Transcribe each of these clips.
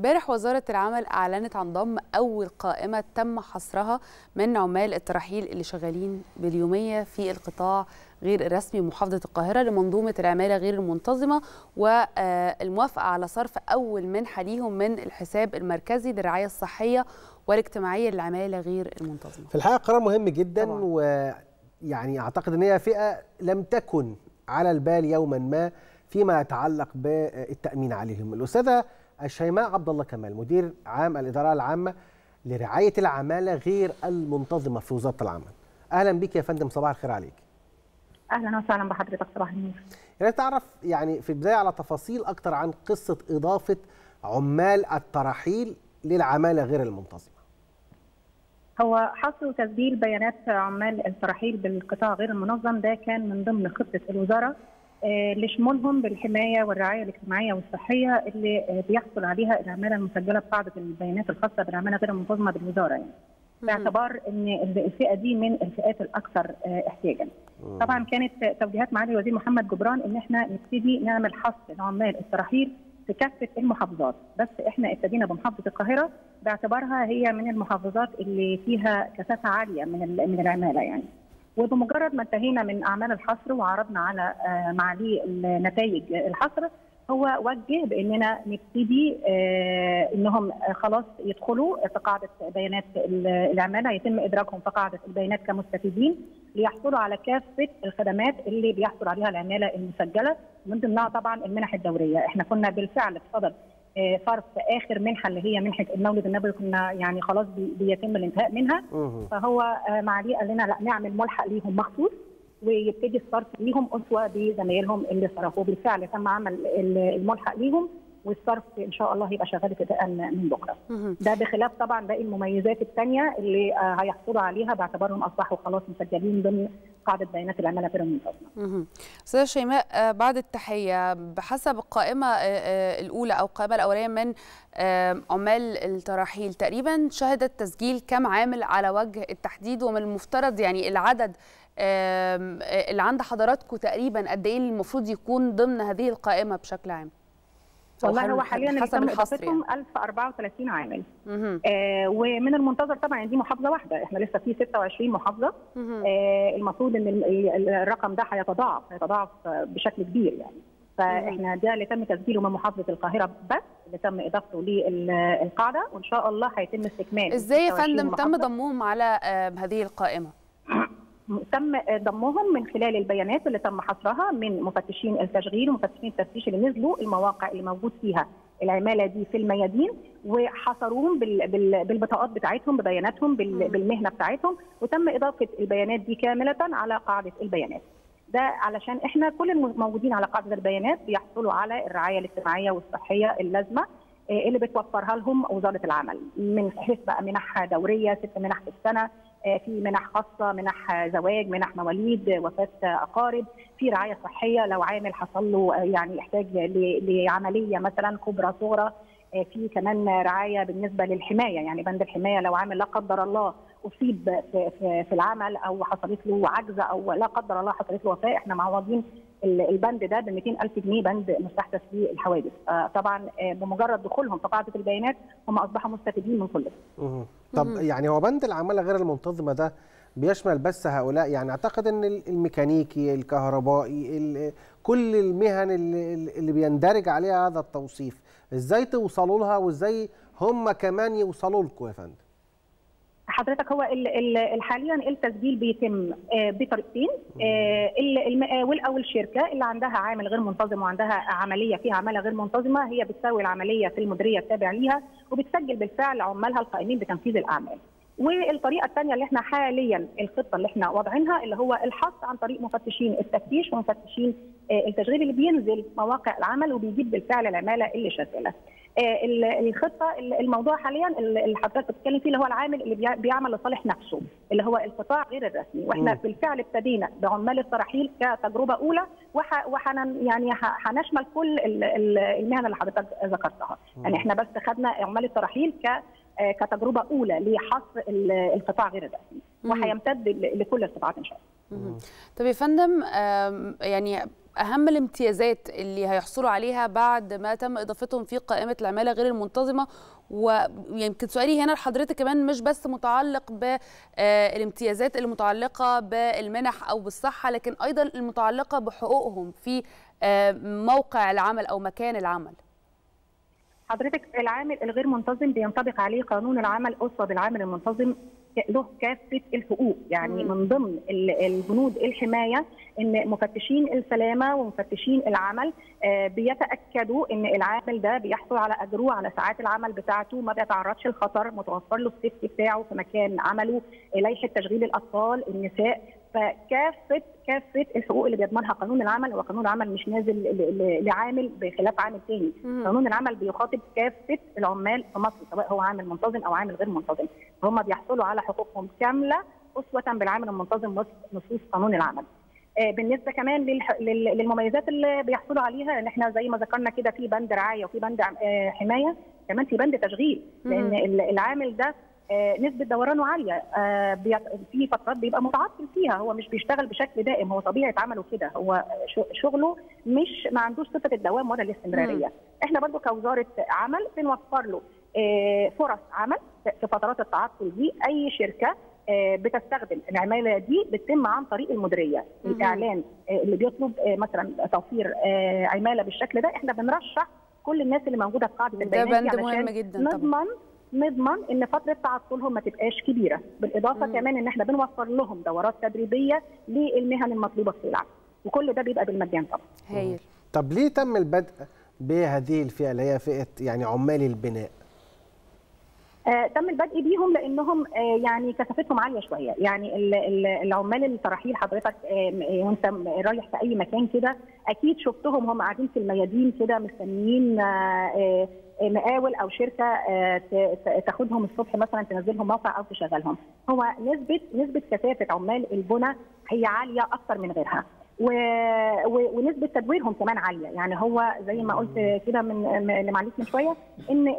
امبارح وزارة العمل أعلنت عن ضم أول قائمة تم حصرها من عمال الترحيل اللي شغالين باليومية في القطاع غير الرسمي محافظة القاهرة لمنظومة العمالة غير المنتظمة والموافقة على صرف أول منحة ليهم من الحساب المركزي للرعاية الصحية والاجتماعية للعمالة غير المنتظمة في الحقيقة قرار مهم جدا طبعاً. ويعني أعتقد أن هي فئة لم تكن على البال يوما ما فيما يتعلق بالتأمين عليهم الأستاذة الشيماء عبد الله كمال مدير عام الإدارة العامة لرعاية العمالة غير المنتظمة في وزارة العمل. أهلا بك يا فندم صباح الخير عليك. أهلا وسهلا بحضرتك صباح النور. يعني تعرف يعني في البداية على تفاصيل أكتر عن قصة إضافة عمال الترحيل للعمالة غير المنتظمة. هو حصر وتسجيل بيانات عمال الترحيل بالقطاع غير المنظم ده كان من ضمن خطة الوزارة. لشمولهم بالحماية والرعاية الاجتماعية والصحية اللي آه، بيحصل عليها العمالة المسجلة بقاعده البيانات الخاصة بالعمالة غير المنتظمه بالوزارة يعني. باعتبار إن الفئة دي من الفئات الأكثر آه، احتياجا. طبعا كانت توجيهات معالي الوزير محمد جبران إن إحنا نبتدي نعمل حصر لعمال الترحيل في كافة المحافظات، بس إحنا ابتدينا بمحافظة القاهرة باعتبارها هي من المحافظات اللي فيها كثافة عالية من من العمالة يعني. وبمجرد ما انتهينا من أعمال الحصر وعرضنا على آه، معالي نتائج الحصر هو وجه بأننا نبتدي آه، إنهم آه، خلاص يدخلوا في قاعدة بيانات ال- العمالة يتم ادراجهم في قاعدة البيانات كمستفيدين ليحصلوا على كافة الخدمات اللي بيحصل عليها العمالة المسجلة من ضمنها طبعا المنح الدورية، إحنا كنا بالفعل في آه، صرف آخر منحة اللي هي منحة المولد النبوي كنا يعني خلاص بي- بيتم الانتهاء منها. فهو آه، معاليه قال لنا لا نعمل ملحق ليهم مخصوص ويبتدي الصرف ليهم أسوة بزمايلهم اللي صرفوا. بالفعل تم عمل ال- الملحق ليهم. والصرف إن شاء الله هيبقى شغال ابتداء من بكرة. ده بخلاف طبعا باقي المميزات الثانية اللي آه، هيحصلوا عليها باعتبارهم أصبحوا خلاص مسجلين ضمن قاعدة بيانات العمالة غير المنتظمه. أستاذة شيماء آه، بعد التحية بحسب القائمه آه، الأولى أو القائمة الأولية من عمال التراحيل تقريبا شهدت تسجيل كم عامل على وجه التحديد ومن المفترض يعني العدد اللي عند حضراتكم تقريبا قد إيه المفروض يكون ضمن هذه القائمة بشكل عام والله هو حاليا حسب اضافتهم 1034 عامل. مهم. آه ومن المنتظر طبعا يعني دي محافظة واحدة إحنا لسه في 26 محافظة. آه المفروض إن ال- ال- الرقم ده هيتضاعف هيتضاعف بشكل كبير يعني فإحنا ده اللي تم تسجيله من محافظة القاهرة بس اللي تم إضافته للقاعدة وإن شاء الله هيتم استكمال إزاي يا 26 فندم تم. ضمهم على آه، هذه القائمة تم ضمهم من خلال البيانات اللي تم حصرها من مفتشين التشغيل ومفتشين التفتيش اللي نزلوا المواقع اللي موجود فيها. العمالة دي في الميادين وحصروهم بال- بال- بالبطاقات بتاعتهم ببياناتهم بال- بالمهنة بتاعتهم. وتم إضافة البيانات دي كاملة على قاعدة البيانات. ده علشان إحنا كل الموجودين على قاعدة البيانات بيحصلوا على الرعاية الاجتماعية والصحية اللازمة آه، اللي بتوفرها لهم وزارة العمل. من حيث بقى منح دورية ست منح في السنة في منح خاصة منح آه، زواج منح مواليد آه، وفاة آه، أقارب في رعاية صحية لو عامل حصل له آه، يعني يحتاج لعملية مثلا كبرى صغرى آه، في كمان رعاية بالنسبة للحماية يعني بند الحماية لو عامل لا قدر الله أصيب في, في, في العمل أو حصلت له عجزه أو لا قدر الله حصلت له وفاة إحنا معوضين ال- البند ده ب 200 ألف جنيه بند مستحدث للحوادث آه، طبعا آه، بمجرد دخولهم في قاعدة البيانات هم أصبحوا مستفيدين من كل ده. طب يعني هو بند العمالة غير المنتظمة ده بيشمل بس هؤلاء؟ يعني أعتقد إن ال- الميكانيكي الكهربائي ال- كل المهن اللي, اللي بيندرج عليها هذا التوصيف إزاي توصلوا لها وإزاي هم كمان يوصلوا لكم يا فندم؟ حضرتك هو ال- ال- حاليا التسجيل بيتم آه، بطريقتين آه، المقاول أو الشركة اللي عندها عامل غير منتظم وعندها عملية فيها عمالة غير منتظمة هي بتساوي العملية في المديرية التابع ليها وبتسجل بالفعل عمالها القائمين بتنفيذ الأعمال. والطريقة الثانية اللي إحنا حاليا الخطة اللي إحنا واضعينها اللي هو الحص عن طريق مفتشين التفتيش ومفتشين آه، التشغيل اللي بينزل مواقع العمل وبيجيب بالفعل العمالة اللي شغالة. آه، ال- الخطة ال- الموضوع حاليا اللي حضرتك بتتكلم فيه اللي هو العامل اللي بيع- بيعمل لصالح نفسه اللي هو القطاع غير الرسمي وإحنا مم. بالفعل ابتدينا بعمال الترحيل كتجربة أولى وح وحن يعني هنشمل كل ال- ال- المهن اللي حضرتك ذكرتها يعني إحنا بس خدنا عمال الترحيل ك كتجربة أولى لحصر ال- القطاع غير الرسمي. وهيمتد لكل القطاعات إن شاء الله. طب يا فندم يعني أهم الامتيازات اللي هيحصلوا عليها بعد ما تم إضافتهم في قائمة العمالة غير المنتظمة ويمكن سؤالي هنا لحضرتك كمان مش بس متعلق بالامتيازات المتعلقة بالمنح أو بالصحة لكن أيضا المتعلقة بحقوقهم في موقع العمل أو مكان العمل حضرتك العامل الغير منتظم بينطبق عليه قانون العمل أسوة بالعامل المنتظم له كافة الحقوق. يعني من ضمن البنود الحماية إن مفتشين السلامة ومفتشين العمل بيتأكدوا إن العامل ده بيحصل على أجره على ساعات العمل بتاعته ما بيتعرضش للخطر متوفر له السيفتي بتاعه في مكان عمله لائحه تشغيل الأطفال النساء. فكافه كافة الحقوق اللي بيضمنها قانون العمل وقانون العمل مش نازل لعامل بخلاف عامل ثاني قانون العمل بيخاطب كافة العمال في مصر سواء هو عامل منتظم أو عامل غير منتظم. هم بيحصلوا على حقوقهم كاملة أسوة بالعامل المنتظم وفق نصوص قانون العمل. بالنسبة كمان للمميزات اللي بيحصلوا عليها إن إحنا زي ما ذكرنا كده في بند رعاية وفي بند حماية كمان في بند تشغيل. لأن العامل ده نسبة دورانه عالية. في فترات بيبقى متعطل فيها. هو مش بيشتغل بشكل دائم. هو طبيعه عمله كده هو شغله مش ما عندوش صفة الدوام ولا الاستمرارية. إحنا برضو كوزارة عمل بنوفر له فرص عمل في فترات التعطل دي. أي شركة بتستخدم العمالة دي بتتم عن طريق المديرية. الإعلان اللي بيطلب مثلا توفير عمالة بالشكل ده. إحنا بنرشح كل الناس اللي موجودة في قاعدة البيانات ده بند مهم جدا نضمن نضمن إن فترة تعطلهم ما تبقاش كبيرة. بالإضافة مم. كمان إن إحنا بنوفر لهم دورات تدريبية للمهن المطلوبة في العمل. وكل ده بيبقى بالمجان طبعا. هايل. طب ليه تم البدء بهذه الفئة اللي هي فئة يعني عمال البناء؟ تم البدء بيهم لأنهم آه يعني كثافتهم عالية شوية. يعني العمال التراحيل حضرتك آه وانت رايح في أي مكان كده أكيد شفتهم هم قاعدين في الميادين كده مستنيين مقاول أو شركة تاخدهم الصبح مثلا تنزلهم موقع أو تشغلهم. هو نسبة نسبة كثافة عمال البنى هي عالية أكثر من غيرها. و... و... ونسبة تدويرهم كمان عالية. يعني هو زي ما قلت كده من معلش من شوية إن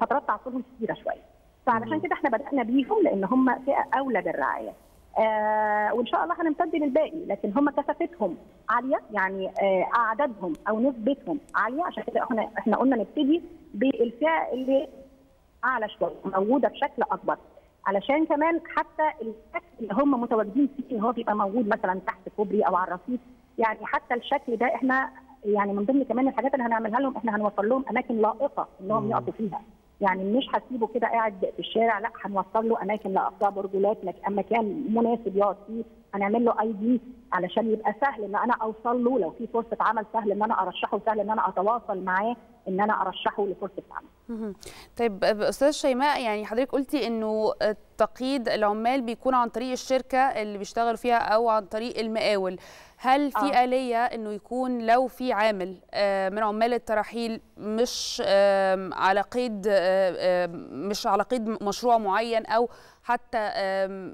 فترات تعطلهم كثيره شوية. فعلشان كده إحنا بدأنا بيهم لأن هم فئة أولى بالرعاية. آه وإن شاء الله هنمتد للباقي لكن هم كثافتهم عالية. يعني آه أعدادهم أو نسبتهم عالية. عشان كده إحنا إحنا قلنا نبتدي بالفئة اللي أعلى شوية موجودة بشكل أكبر. علشان كمان حتى الشكل اللي هم متواجدين فيه اللي هو بيبقى موجود مثلا تحت كوبري أو على الرصيف يعني حتى الشكل ده إحنا يعني من ضمن كمان الحاجات اللي هنعملها لهم إحنا هنوفر لهم أماكن لائقة إنهم يقفوا فيها. يعني مش هسيبه كده قاعد في الشارع لأ هنوصل له أماكن لافضاء برجولات مكان مناسب يقعد فيه. هنعمل له اي دي علشان يبقى سهل إن أنا أوصل له لو في فرصة عمل سهل إن أنا أرشحه سهل إن أنا أتواصل معاه إن أنا أرشحه لفرصة عمل. طيب أستاذ شيماء يعني حضرتك قلتي إنه تقييد العمال بيكون عن طريق الشركة اللي بيشتغلوا فيها أو عن طريق المقاول. هل في آه. آلية إنه يكون لو في عامل من عمال التراحيل مش على قيد مش على قيد مشروع معين أو حتى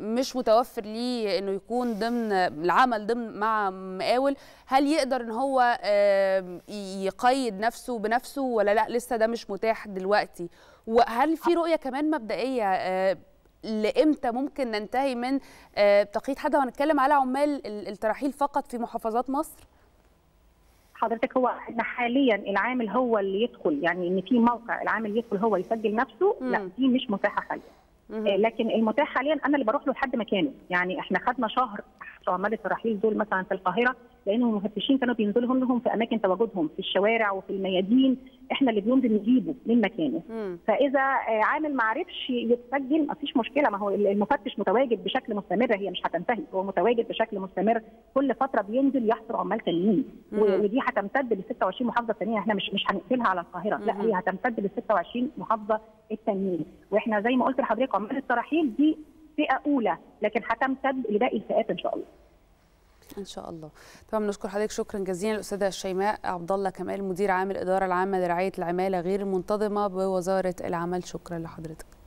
مش متوفر ليه إنه يكون ضمن العمل ضمن مع مقاول هل يقدر إن هو يقيد نفسه بنفسه ولا لأ؟ لسه ده مش متاح دلوقتي. وهل في رؤية كمان مبدئية لإمتى ممكن ننتهي من تقييد حد؟ وهنتكلم على عمال التراحيل فقط في محافظات مصر؟ حضرتك هو إحنا حاليا العامل هو اللي يدخل يعني إن في موقع العامل يدخل هو يسجل نفسه م. لا دي مش متاحة حاليا. لكن المتاح حاليا أنا اللي بروح له لحد مكانه. يعني إحنا خدنا شهر عمال التراحيل دول مثلا في القاهرة لانهم المفتشين كانوا بينزلوا لهم في أماكن تواجدهم في الشوارع وفي الميادين. إحنا اللي بننزل نجيبه من مكانه. مم. فإذا عامل ما عرفش يتسجل ما فيش مشكلة. ما هو المفتش متواجد بشكل مستمر هي مش هتنتهي. هو متواجد بشكل مستمر. كل فترة بينزل يحصر عمال تانيين. ودي هتمتد ل 26 محافظة ثانية إحنا مش مش هنقفلها على القاهرة. مم. لا هي هتمتد ل 26 محافظة التانيين. وإحنا زي ما قلت لحضرتك عمال التراحيل دي فئة أولى. لكن هتمتد لباقي الفئات إن شاء الله. إن شاء الله. طبعا بنشكر حضرتك. شكرا جزيلا الاستاذه شيماء عبد الله كمال مدير عام الاداره العامه لرعايه العمالة غير المنتظمه بوزارة العمل. شكرا لحضرتك.